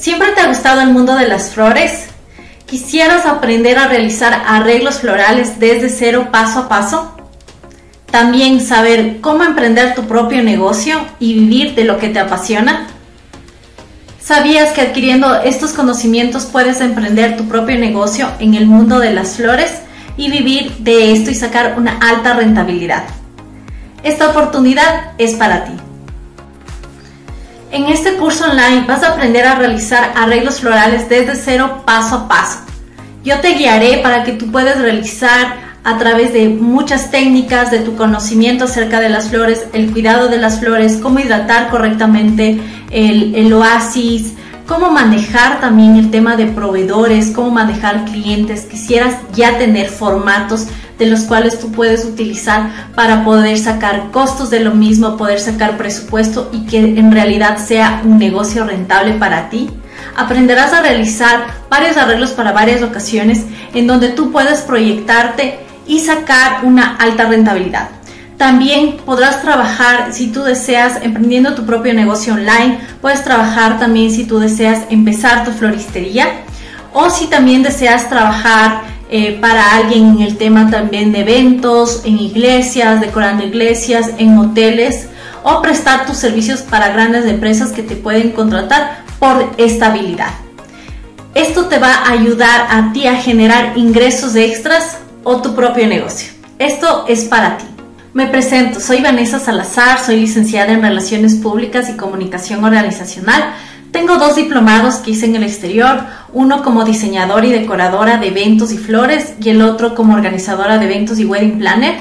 ¿Siempre te ha gustado el mundo de las flores? ¿Quisieras aprender a realizar arreglos florales desde cero paso a paso? También saber cómo emprender tu propio negocio y vivir de lo que te apasiona. ¿Sabías que adquiriendo estos conocimientos puedes emprender tu propio negocio en el mundo de las flores y vivir de esto y sacar una alta rentabilidad? Esta oportunidad es para ti. En este curso online vas a aprender a realizar arreglos florales desde cero paso a paso. Yo te guiaré para que tú puedas realizar a través de muchas técnicas, de tu conocimiento acerca de las flores, el cuidado de las flores, cómo hidratar correctamente el, el oasis, cómo manejar también el tema de proveedores, cómo manejar clientes. Quisieras ya tener formatos de los cuales tú puedes utilizar para poder sacar costos de lo mismo, poder sacar presupuesto y que en realidad sea un negocio rentable para ti. Aprenderás a realizar varios arreglos para varias ocasiones en donde tú puedes proyectarte y sacar una alta rentabilidad. También podrás trabajar si tú deseas emprendiendo tu propio negocio online, puedes trabajar también si tú deseas empezar tu floristería o si también deseas trabajar eh, para alguien en el tema también de eventos, en iglesias, decorando iglesias, en hoteles o prestar tus servicios para grandes empresas que te pueden contratar por estabilidad. Esto te va a ayudar a ti a generar ingresos extras o tu propio negocio. Esto es para ti. Me presento, soy Vanessa Salazar, soy licenciada en Relaciones Públicas y Comunicación Organizacional tengo dos diplomados que hice en el exterior, uno como diseñadora y decoradora de eventos y flores y el otro como organizadora de eventos y wedding planner.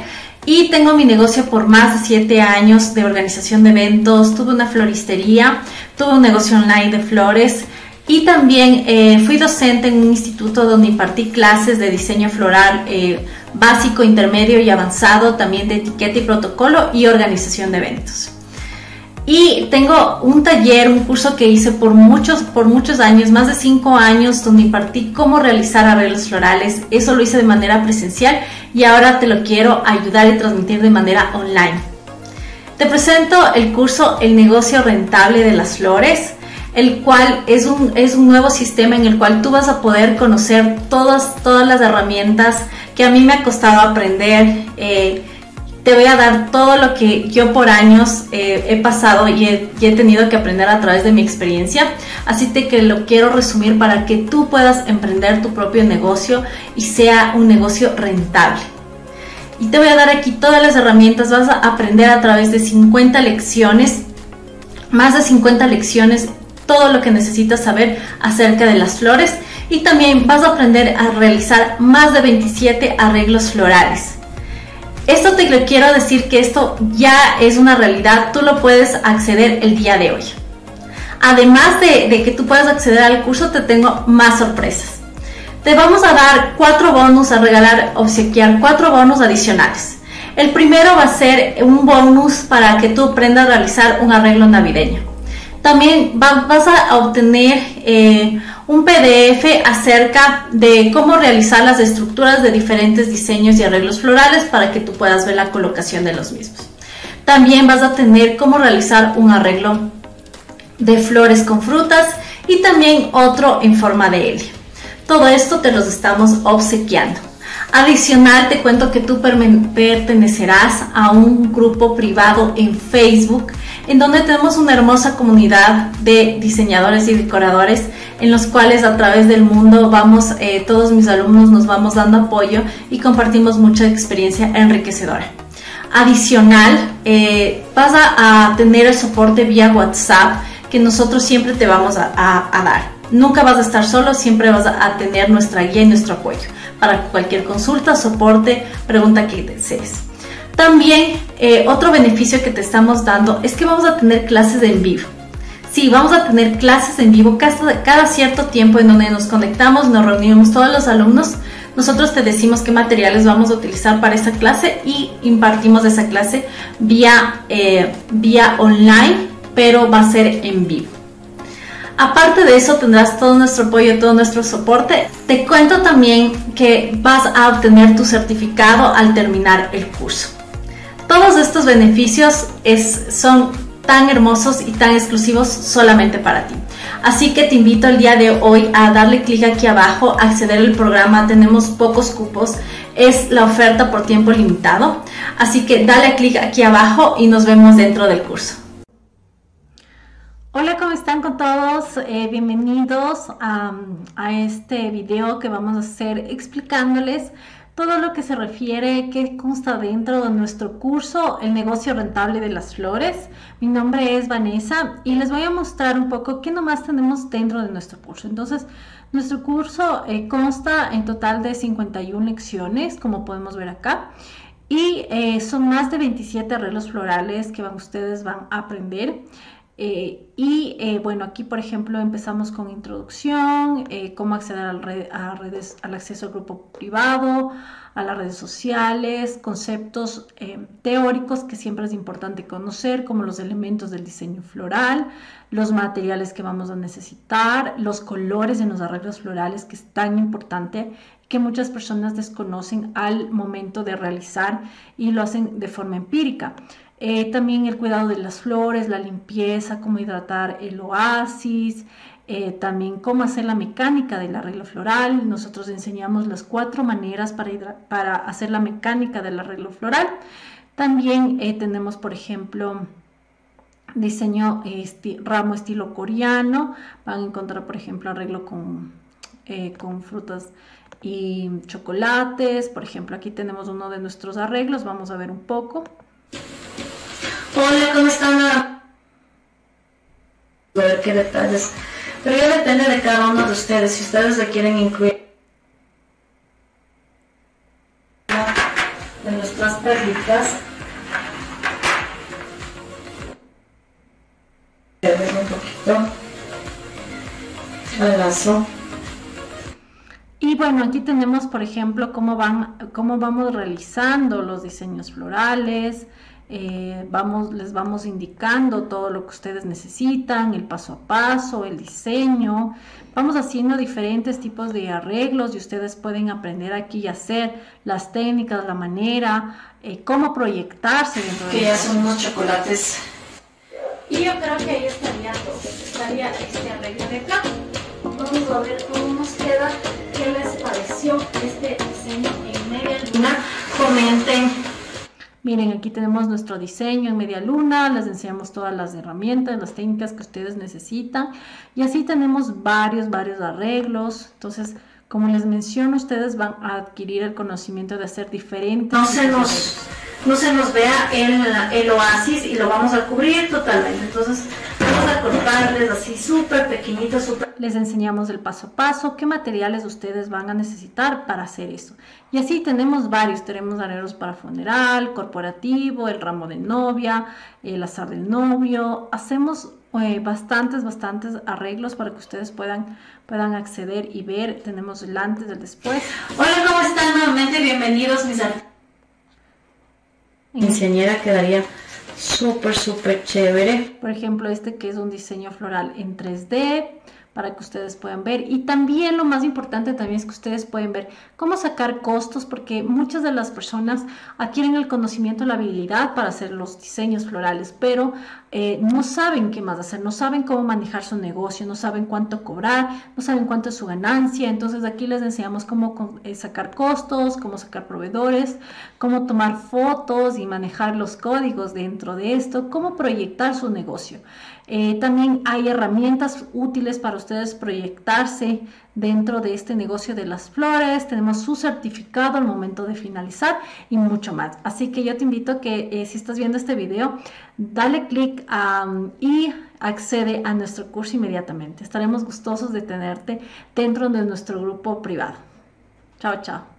Y tengo mi negocio por más de siete años de organización de eventos, tuve una floristería, tuve un negocio online de flores y también eh, fui docente en un instituto donde impartí clases de diseño floral eh, básico, intermedio y avanzado, también de etiqueta y protocolo y organización de eventos. Y tengo un taller, un curso que hice por muchos, por muchos años, más de cinco años, donde impartí cómo realizar arreglos florales. Eso lo hice de manera presencial y ahora te lo quiero ayudar y transmitir de manera online. Te presento el curso El negocio rentable de las flores, el cual es un, es un nuevo sistema en el cual tú vas a poder conocer todas, todas las herramientas que a mí me ha costado aprender. Eh, te voy a dar todo lo que yo por años eh, he pasado y he, tenido que aprender a través de mi experiencia. Así que lo quiero resumir para que tú puedas emprender tu propio negocio y sea un negocio rentable. Y te voy a dar aquí todas las herramientas. Vas a aprender a través de 50 lecciones, más de 50 lecciones, todo lo que necesitas saber acerca de las flores. Y también vas a aprender a realizar más de 27 arreglos florales. Esto te lo quiero decir que esto ya es una realidad, tú lo puedes acceder el día de hoy. Además de, que tú puedas acceder al curso, te tengo más sorpresas. Te vamos a dar cuatro bonus, a regalar, obsequiar cuatro bonus adicionales. El primero va a ser un bonus para que tú aprendas a realizar un arreglo navideño. También vas a obtener eh, un PDF acerca de cómo realizar las estructuras de diferentes diseños y arreglos florales para que tú puedas ver la colocación de los mismos. También vas a tener cómo realizar un arreglo de flores con frutas y también otro en forma de helio. Todo esto te los estamos obsequiando. Adicional, te cuento que tú pertenecerás a un grupo privado en Facebook en donde tenemos una hermosa comunidad de diseñadores y decoradores en los cuales a través del mundo vamos, eh, todos mis alumnos nos vamos dando apoyo y compartimos mucha experiencia enriquecedora. Adicional, eh, vas a, tener el soporte vía WhatsApp que nosotros siempre te vamos a, a dar. Nunca vas a estar solo, siempre vas a tener nuestra guía y nuestro apoyo para cualquier consulta, soporte, pregunta que desees. También eh, otro beneficio que te estamos dando es que vamos a tener clases en vivo. Sí, vamos a tener clases en vivo cada, cierto tiempo en donde nos conectamos, nos reunimos todos los alumnos. Nosotros te decimos qué materiales vamos a utilizar para esa clase y impartimos esa clase vía, eh, vía online, pero va a ser en vivo. Aparte de eso tendrás todo nuestro apoyo, todo nuestro soporte. Te cuento también que vas a obtener tu certificado al terminar el curso. Todos estos beneficios son tan hermosos y tan exclusivos solamente para ti. Así que te invito el día de hoy a darle clic aquí abajo, acceder al programa. Tenemos pocos cupos, es la oferta por tiempo limitado. Así que dale clic aquí abajo y nos vemos dentro del curso. Hola, ¿cómo están con todos? Eh, bienvenidos a, a este video que vamos a hacer explicándoles todo lo que se refiere, que consta dentro de nuestro curso El negocio rentable de las flores. Mi nombre es Vanessa y les voy a mostrar un poco qué nomás tenemos dentro de nuestro curso. Entonces, nuestro curso eh, consta en total de 51 lecciones, como podemos ver acá. Y eh, son más de 27 arreglos florales que van, ustedes van a aprender. Eh, y eh, bueno, aquí por ejemplo empezamos con introducción, eh, cómo acceder a, redes, al acceso al grupo privado, a las redes sociales, conceptos teóricos que siempre es importante conocer, como los elementos del diseño floral, los materiales que vamos a necesitar, los colores en los arreglos florales, que es tan importante que muchas personas desconocen al momento de realizar y lo hacen de forma empírica. Eh, también el cuidado de las flores, la limpieza, cómo hidratar el oasis, eh, también cómo hacer la mecánica del arreglo floral. Nosotros enseñamos las cuatro maneras para, hacer la mecánica del arreglo floral. También eh, tenemos, por ejemplo, diseño ramo estilo coreano. Van a encontrar, por ejemplo, arreglo con, con frutas y chocolates. Por ejemplo, aquí tenemos uno de nuestros arreglos. Vamos a ver un poco. Hola, ¿cómo están? A ver qué detalles. Pero ya depende de cada uno de ustedes. Si ustedes le quieren incluir de nuestras perlitas. un poquito. Y bueno, aquí tenemos, por ejemplo, cómo, van, cómo vamos realizando los diseños florales, eh, vamos, les vamos indicando todo lo que ustedes necesitan, el paso a paso, el diseño. Vamos haciendo diferentes tipos de arreglos y ustedes pueden aprender aquí y hacer las técnicas, la manera, eh, cómo proyectarse dentro de Que ya son unos chocolates. Y yo creo que ahí estaría todo. Estaría este arreglo de acá. Vamos a ver cómo nos queda. ¿Qué les pareció este diseño en media luna? Comenten Miren, aquí tenemos nuestro diseño en media luna, les enseñamos todas las herramientas, las técnicas que ustedes necesitan y así tenemos varios, varios arreglos. Entonces, como les menciono, ustedes van a adquirir el conocimiento de hacer diferentes. No se nos, no se nos vea el, el oasis y lo vamos a cubrir totalmente. Entonces, vamos a cortarles así súper les enseñamos el paso a paso, qué materiales ustedes van a necesitar para hacer eso. Y así tenemos varios, tenemos arreglos para funeral, corporativo, el ramo de novia, el azar del novio. Hacemos eh, bastantes, bastantes arreglos para que ustedes puedan, puedan acceder y ver. Tenemos el antes, el después. Hola, ¿cómo están? Nuevamente bienvenidos mis Ingeniera quedaría súper, súper chévere. Por ejemplo, este que es un diseño floral en 3D para que ustedes puedan ver. Y también lo más importante también es que ustedes pueden ver cómo sacar costos, porque muchas de las personas adquieren el conocimiento, la habilidad para hacer los diseños florales, pero eh, no saben qué más hacer, no saben cómo manejar su negocio, no saben cuánto cobrar, no saben cuánto es su ganancia. Entonces aquí les enseñamos cómo eh, sacar costos, cómo sacar proveedores, cómo tomar fotos y manejar los códigos dentro de esto, cómo proyectar su negocio. Eh, también hay herramientas útiles para ustedes proyectarse dentro de este negocio de las flores. Tenemos su certificado al momento de finalizar y mucho más. Así que yo te invito a que si estás viendo este video, dale clic y accede a nuestro curso inmediatamente. Estaremos gustosos de tenerte dentro de nuestro grupo privado. Chao, chao.